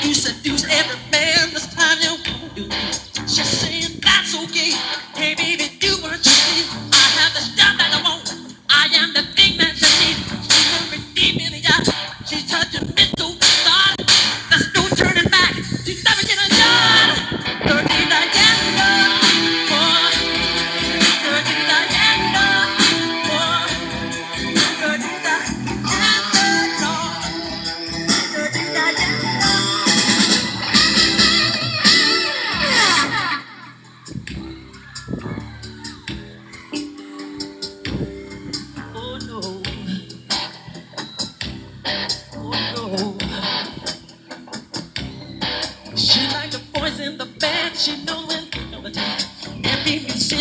You seduce every man this time you won't do. She's saying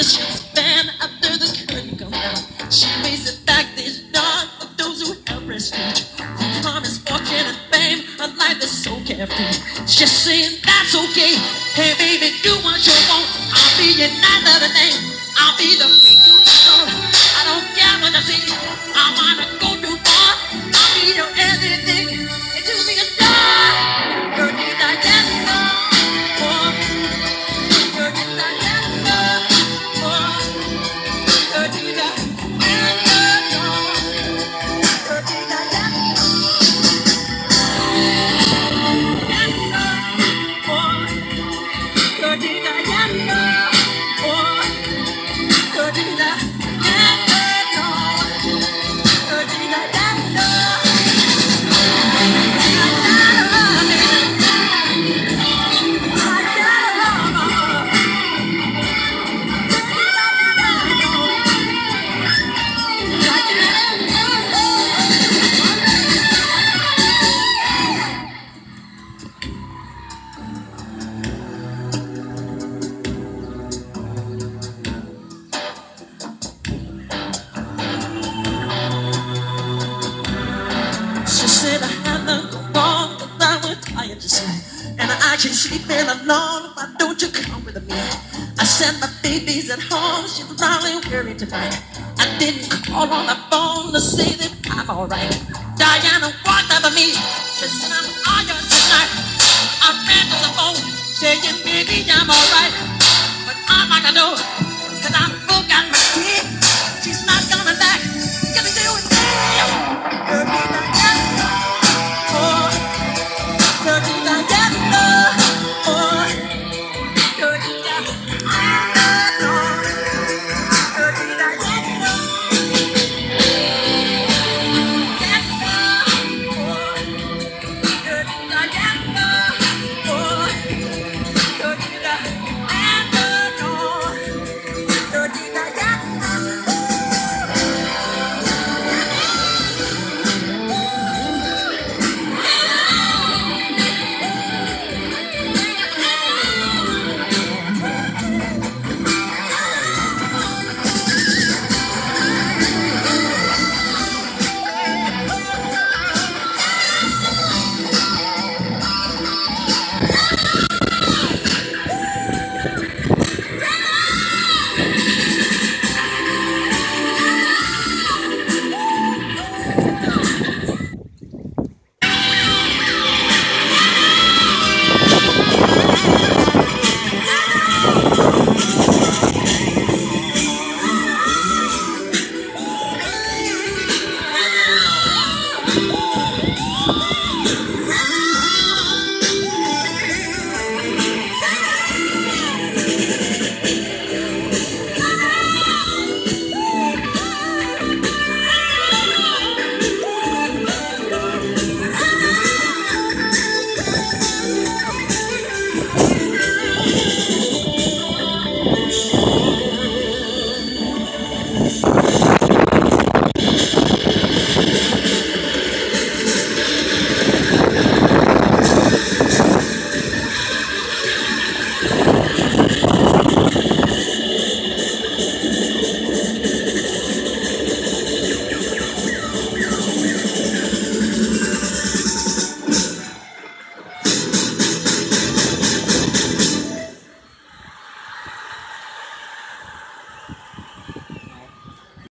Every musician's fan after the curtain down. She makes it like this dawn for those who have prestige. Who promise fortune and fame. A life that's so carefree. She's saying that's okay. Hey baby, do what you want. I'll be your night of the name. I'll be the beat you. I don't care what I see. I wanna go Can't in alone. Why don't you come with me? I said my baby's at home. She's probably worried tonight. I didn't call on the phone to say that I'm alright. Diana walked up to me. She said I'm all yours tonight. I ran to the phone saying, baby, I'm alright.